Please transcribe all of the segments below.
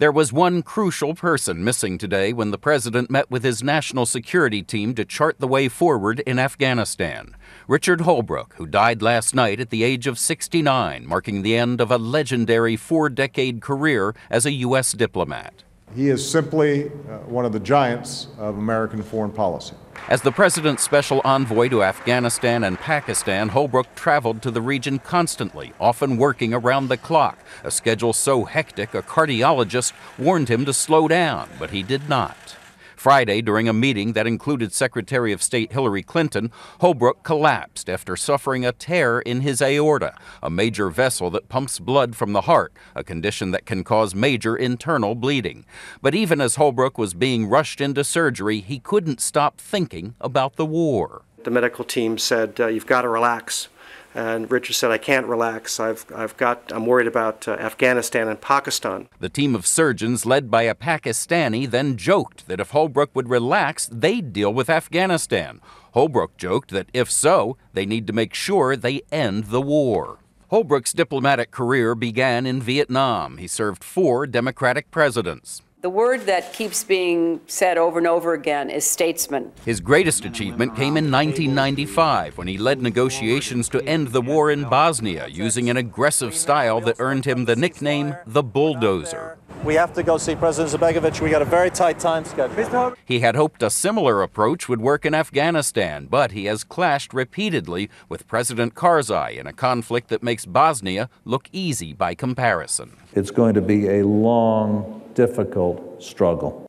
There was one crucial person missing today when the president met with his national security team to chart the way forward in Afghanistan. Richard Holbrooke, who died last night at the age of 69, marking the end of a legendary four decade career as a U.S. diplomat. He is simply uh, one of the giants of American foreign policy. As the president's special envoy to Afghanistan and Pakistan, Holbrooke traveled to the region constantly, often working around the clock, a schedule so hectic a cardiologist warned him to slow down, but he did not. Friday, during a meeting that included Secretary of State Hillary Clinton, Holbrooke collapsed after suffering a tear in his aorta, a major vessel that pumps blood from the heart, a condition that can cause major internal bleeding. But even as Holbrooke was being rushed into surgery, he couldn't stop thinking about the war. The medical team said, uh, You've got to relax. And Richard said, I can't relax. I've, I've got, I'm worried about uh, Afghanistan and Pakistan. The team of surgeons, led by a Pakistani, then joked that if Holbrooke would relax, they'd deal with Afghanistan. Holbrooke joked that if so, they need to make sure they end the war. Holbrooke's diplomatic career began in Vietnam. He served four Democratic presidents. The word that keeps being said over and over again is statesman. His greatest achievement came in 1995 when he led negotiations to end the war in Bosnia using an aggressive style that earned him the nickname the bulldozer. We have to go see President Izetbegovic. We got a very tight time schedule. He had hoped a similar approach would work in Afghanistan, but he has clashed repeatedly with President Karzai in a conflict that makes Bosnia look easy by comparison. It's going to be a long difficult struggle.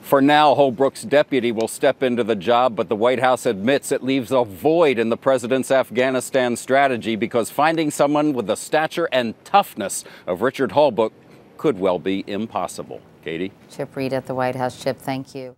For now, Holbrooke's deputy will step into the job, but the White House admits it leaves a void in the president's Afghanistan strategy because finding someone with the stature and toughness of Richard Holbrooke could well be impossible. Katie? Chip Reid at the White House. Chip, thank you.